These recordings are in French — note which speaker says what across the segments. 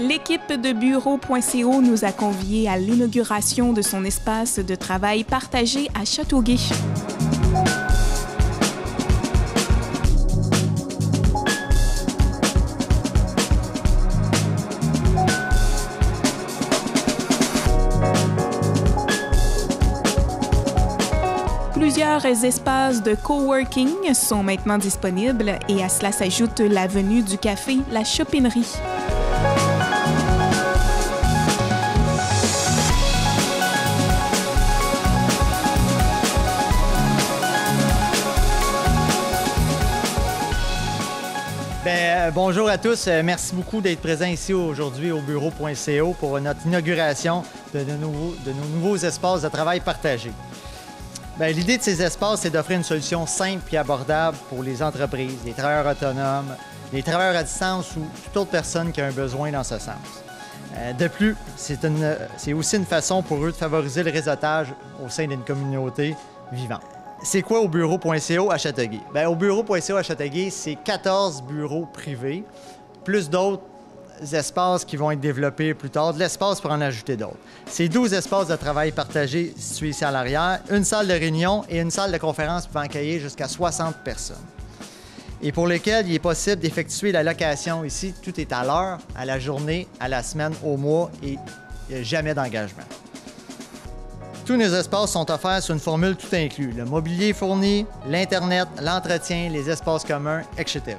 Speaker 1: L'équipe de Bureau.co nous a conviés à l'inauguration de son espace de travail partagé à Châteauguay. Plusieurs espaces de coworking sont maintenant disponibles et à cela s'ajoute l'avenue du café La Chopinerie.
Speaker 2: Ben, euh, bonjour à tous. Euh, merci beaucoup d'être présents ici aujourd'hui au bureau.co pour notre inauguration de, de nouveaux- de nos nouveaux espaces de travail partagés. Ben, L'idée de ces espaces, c'est d'offrir une solution simple et abordable pour les entreprises, les travailleurs autonomes, les travailleurs à distance ou toute autre personne qui a un besoin dans ce sens. Euh, de plus, c'est aussi une façon pour eux de favoriser le réseautage au sein d'une communauté vivante. C'est quoi au bureau.co à Châteauguay? Ben, au bureau.co à Châteauguay, c'est 14 bureaux privés, plus d'autres espaces qui vont être développés plus tard, de l'espace pour en ajouter d'autres. C'est 12 espaces de travail partagés situés ici à l'arrière, une salle de réunion et une salle de conférence pouvant accueillir jusqu'à 60 personnes. Et pour lesquels il est possible d'effectuer la location ici, tout est à l'heure, à la journée, à la semaine, au mois et a jamais d'engagement. Tous nos espaces sont offerts sur une formule tout inclus. Le mobilier fourni, l'Internet, l'entretien, les espaces communs, etc.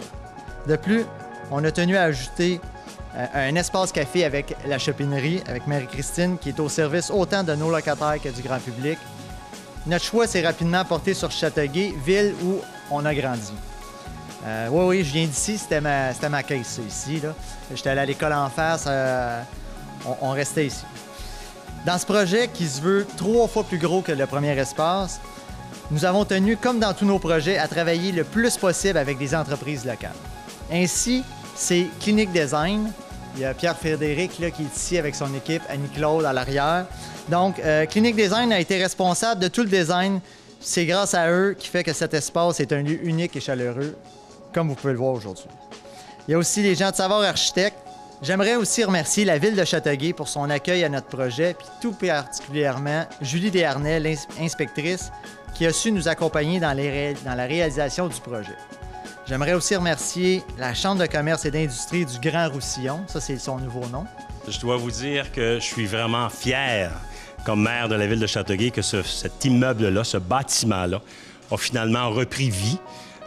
Speaker 2: De plus, on a tenu à ajouter euh, un espace café avec la chopinerie, avec Marie-Christine, qui est au service autant de nos locataires que du grand public. Notre choix s'est rapidement porté sur Châteauguay, ville où on a grandi. Euh, oui, oui, je viens d'ici, c'était ma, ma ça, ici. J'étais allé à l'école en face, euh, on restait ici. Dans ce projet qui se veut trois fois plus gros que le premier espace, nous avons tenu, comme dans tous nos projets, à travailler le plus possible avec des entreprises locales. Ainsi, c'est Clinique Design. Il y a Pierre Frédéric là, qui est ici avec son équipe, Annie-Claude à l'arrière. Donc, euh, Clinique Design a été responsable de tout le design. C'est grâce à eux qui fait que cet espace est un lieu unique et chaleureux, comme vous pouvez le voir aujourd'hui. Il y a aussi les gens de Savoir Architectes. J'aimerais aussi remercier la ville de Châteauguay pour son accueil à notre projet, puis tout particulièrement Julie Desharnais, l'inspectrice, qui a su nous accompagner dans, la réalisation du projet. J'aimerais aussi remercier la Chambre de commerce et d'industrie du Grand Roussillon, ça c'est son nouveau nom.
Speaker 3: Je dois vous dire que je suis vraiment fier, comme maire de la ville de Châteauguay, que ce- cet immeuble-là, ce bâtiment-là, a finalement repris vie.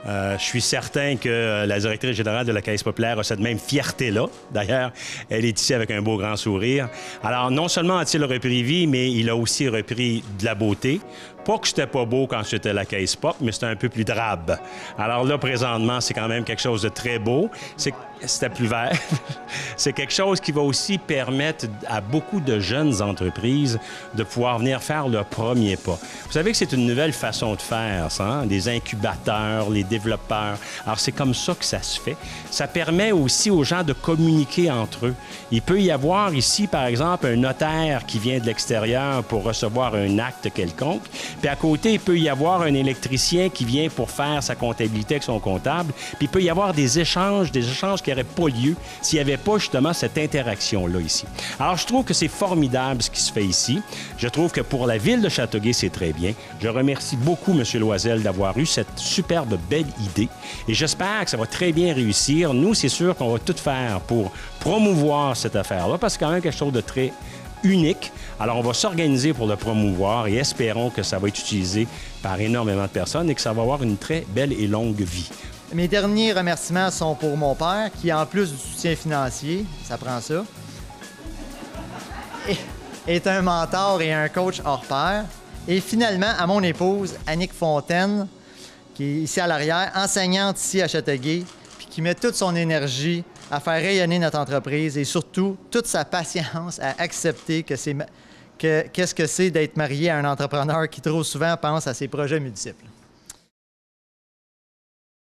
Speaker 3: Euh, je suis certain que euh, la directrice générale de la Caisse populaire a cette même fierté-là. D'ailleurs, elle est ici avec un beau grand sourire. Alors, non seulement a-t-il repris vie, mais il a aussi repris de la beauté. Pas que c'était pas beau quand j'étais à la Caisse Pop, mais c'était un peu plus drabe. Alors là, présentement, c'est quand même quelque chose de très beau. C'est plus vert. c'est quelque chose qui va aussi permettre à beaucoup de jeunes entreprises de pouvoir venir faire leur premier pas. Vous savez que c'est une nouvelle façon de faire, ça, hein? les incubateurs, les développeurs. Alors, c'est comme ça que ça se fait. Ça permet aussi aux gens de communiquer entre eux. Il peut y avoir ici, par exemple, un notaire qui vient de l'extérieur pour recevoir un acte quelconque. Puis à côté, il peut y avoir un électricien qui vient pour faire sa comptabilité avec son comptable. Puis il peut y avoir des échanges, des échanges qui n'auraient pas lieu s'il n'y avait pas justement cette interaction-là ici. Alors je trouve que c'est formidable ce qui se fait ici. Je trouve que pour la ville de Châteauguay, c'est très bien. Je remercie beaucoup M. Loisel d'avoir eu cette superbe belle idée. Et j'espère que ça va très bien réussir. Nous, c'est sûr qu'on va tout faire pour promouvoir cette affaire-là parce que c'est quand même quelque chose de très unique. Alors, on va s'organiser pour le promouvoir et espérons que ça va être utilisé par énormément de personnes et que ça va avoir une très belle et longue vie.
Speaker 2: Mes derniers remerciements sont pour mon père, qui en plus du soutien financier, ça prend ça, est- un mentor et un coach hors pair. Et finalement, à mon épouse, Annick Fontaine, qui est ici à l'arrière, enseignante ici à Châteauguay, puis qui met toute son énergie à faire rayonner notre entreprise et surtout toute sa patience à accepter que c'est qu'est-ce que c'est d'être marié à un entrepreneur qui trop souvent pense à ses projets multiples.